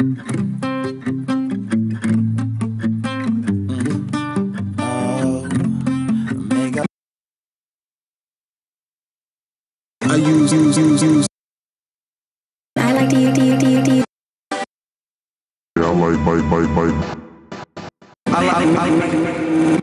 I use, use, use, use. I like to use, use, use, use. Yeah, I like bite, bite, bite. I like, I like.